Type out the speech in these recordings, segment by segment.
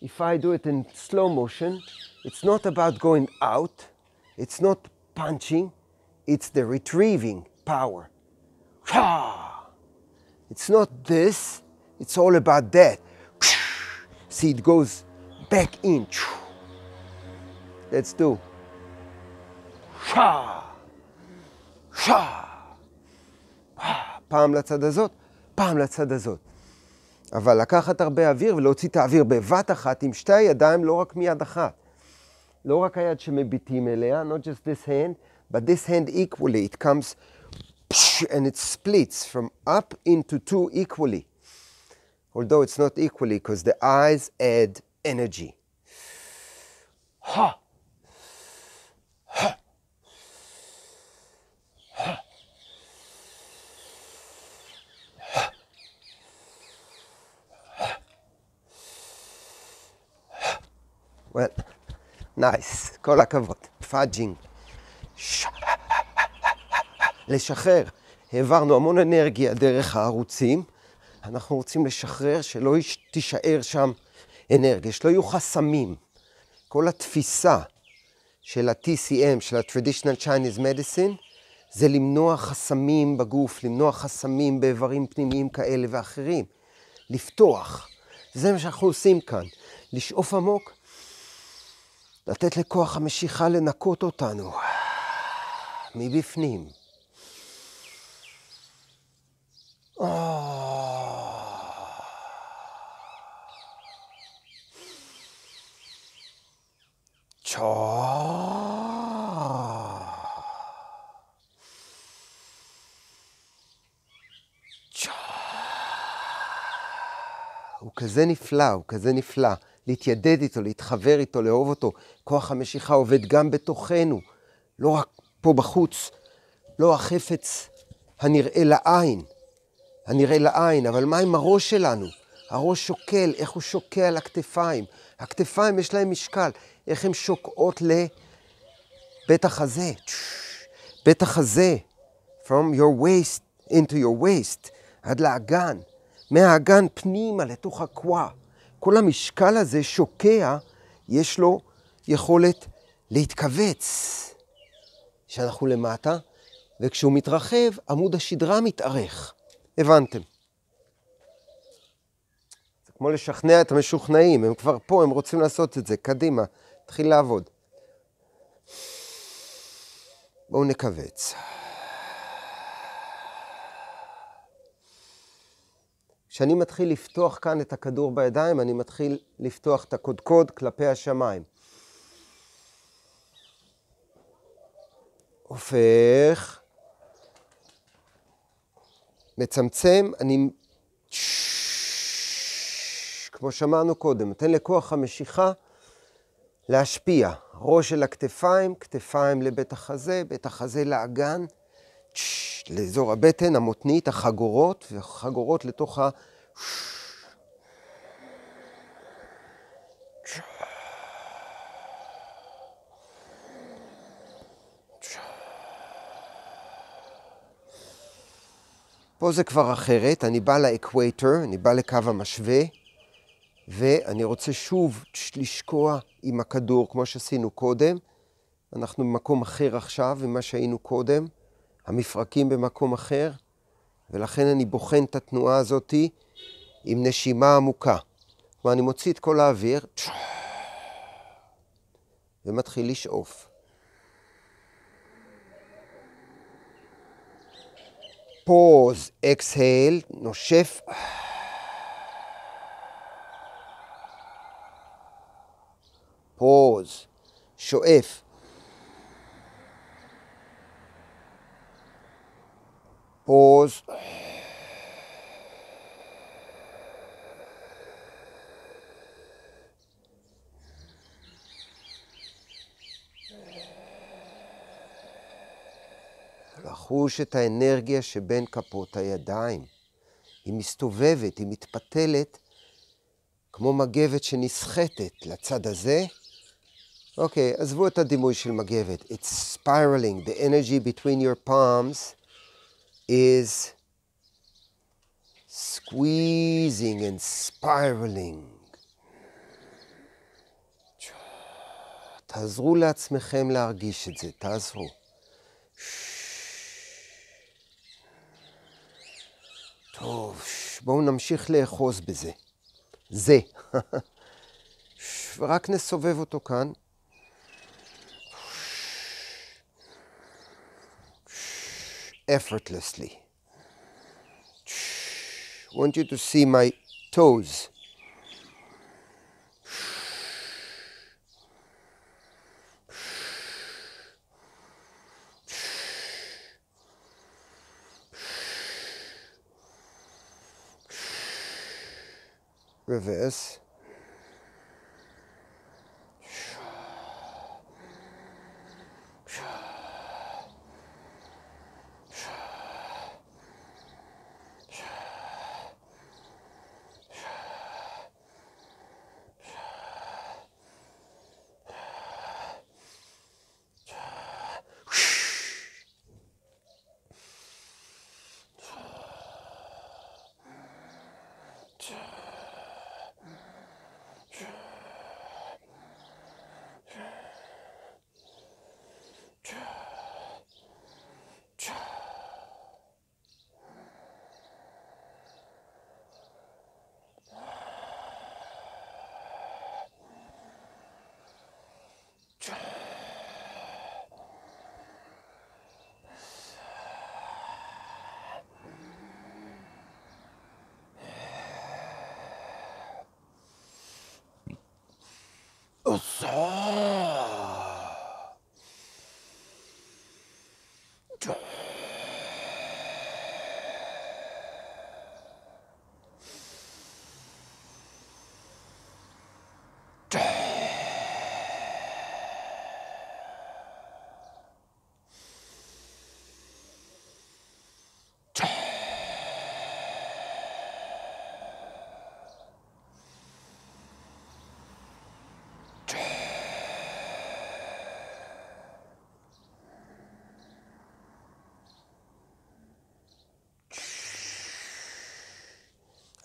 if I do it in slow motion, it's not about going out, it's not punching, it's the retrieving power. It's not this, it's all about that. See, it goes back in. Let's do. פעם לצד הזאת, פעם לצד הזאת. אבל לקחת הרבה אוויר ולהוציא את האוויר בבת אחת עם שתי הידיים, לא רק מיד אחת. לא רק היד שמביטים אליה, not just this hand, but this hand equally. It comes and it splits from up into two equally. Although it's not equally because the eyes add energy. Ha! Well, nice, כל הכבוד, פאג'ינג. לשחרר. העברנו המון אנרגיה דרך הערוצים, אנחנו רוצים לשחרר, שלא תישאר שם אנרגיה, שלא יהיו חסמים. כל התפיסה של ה-TCM, של ה-Traditional Chinese Medicine, זה למנוע חסמים בגוף, למנוע חסמים באיברים פנימיים כאלה ואחרים. לפתוח. זה מה שאנחנו עושים כאן. לשאוף עמוק, לתת לכוח המשיכה לנקות אותנו מבפנים. הוא כזה נפלא, הוא כזה נפלא. להתיידד איתו, להתחבר איתו, לאהוב אותו. כוח המשיכה עובד גם בתוכנו, לא רק פה בחוץ, לא החפץ הנראה לעין, הנראה לעין, אבל מה עם הראש שלנו? הראש שוקל, איך הוא שוקע על הכתפיים. הכתפיים יש להם משקל, איך הן שוקעות לבית החזה. בית החזה, from your waist into your waist, עד לאגן. מהאגן פנימה לתוך הקווה. כל המשקל הזה שוקע, יש לו יכולת להתכווץ. כשאנחנו למטה, וכשהוא מתרחב, עמוד השדרה מתארך. הבנתם. זה כמו לשכנע את המשוכנעים, הם כבר פה, הם רוצים לעשות את זה. קדימה, תתחיל לעבוד. בואו נכווץ. כשאני מתחיל לפתוח כאן את הכדור בידיים, אני מתחיל לפתוח את הקודקוד כלפי השמיים. הופך, מצמצם, אני, כמו שאמרנו קודם, נותן לכוח המשיכה להשפיע. ראש של הכתפיים, כתפיים לבית החזה, בית החזה לאגן. לאזור הבטן, המותנית, החגורות, והחגורות לתוך ה... פה זה כבר אחרת, אני בא ל equator, אני בא לקו המשווה, ואני רוצה שוב לשקוע עם הכדור, כמו שעשינו קודם. אנחנו במקום אחר עכשיו ממה שהיינו קודם. המפרקים במקום אחר, ולכן אני בוחן את התנועה הזאתי עם נשימה עמוקה. כלומר, אני מוציא את כל האוויר, ומתחיל לשאוף. פוז, אקסהייל, נושף. פוז, שואף. Pause. לחוש את האנרגיה שבין כפות הידיים. היא מסתובבת, היא מתפתלת כמו מגבת שנסחטת לצד הזה. אוקיי, עזבו את הדימוי של מגבת. It's spiraling, the energy between your palms. is squeezing and spiraling. תעזרו לעצמכם להרגיש את זה, תעזרו. טוב, בואו נמשיך לאחוז בזה. זה. ורק נסובב אותו כאן. Effortlessly. I want you to see my toes. Reverse. うそ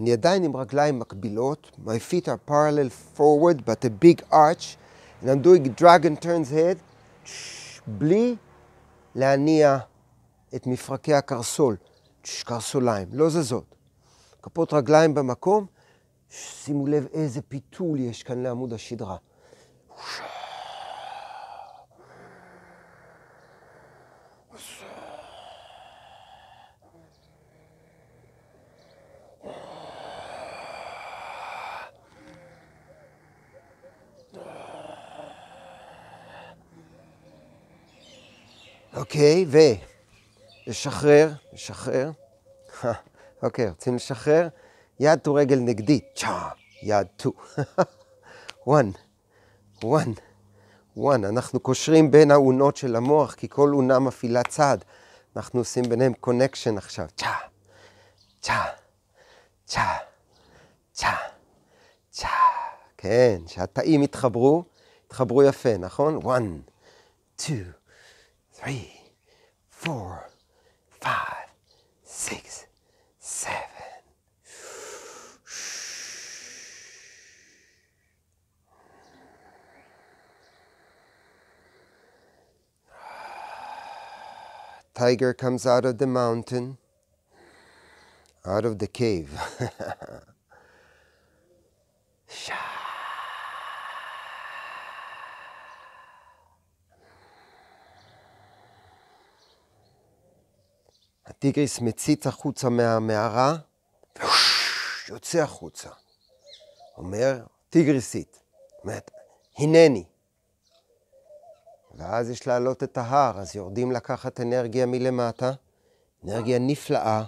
אני עדיין עם רגליים מקבילות. My feet are parallel forward, but a big arch. And I'm doing dragon turns head, בלי להניע את מפרקי הקרסול, קרסוליים, לא זזות. כפות רגליים במקום, שימו לב איזה פיתול יש כאן לעמוד השדרה. אוקיי, ו... לשחרר, לשחרר. אוקיי, רוצים לשחרר? יד to רגל נגדית. צ'ה, יד טו. וואן, וואן, וואן. אנחנו קושרים בין האונות של המוח, כי כל אונה מפעילה צד. אנחנו עושים ביניהם connection עכשיו. צ'ה, צ'ה, צ'ה, צ'ה, צ'ה. כן, שהתאים יתחברו, יתחברו יפה, נכון? one, two, three, four, five, six, seven. Tiger comes out of the mountain, out of the cave. הטיגריס מציץ החוצה מהמערה, יוצא החוצה. אומר, טיגריסית, אומרת, הנני. ואז יש להעלות את ההר, אז יורדים לקחת אנרגיה מלמטה, אנרגיה נפלאה,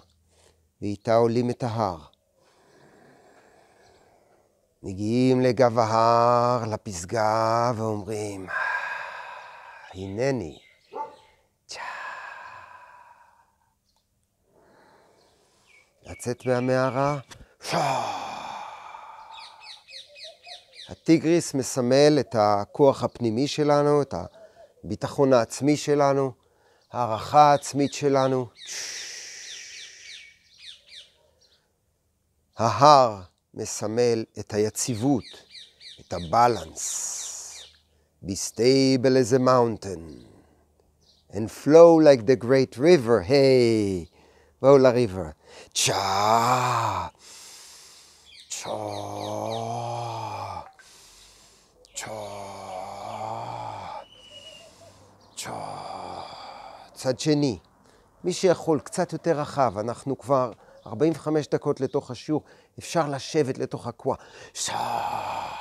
ואיתה עולים את ההר. מגיעים לגב ההר, לפסגה, ואומרים, הנני. לצאת מהמערה. הטיגריס מסמל את הכוח הפנימי שלנו, את הביטחון העצמי שלנו, הערכה העצמית שלנו. ההר מסמל את היציבות, את הבלנס, Be stable as a mountain. And flow like the great river. היי, בואו לריבר. צ'ה. צ'ה. צ'ה. צ'ה. צד שני. מי שיכול, קצת יותר רחב, אנחנו כבר 45 דקות לתוך השיעור, אפשר לשבת לתוך הקועה. שעה.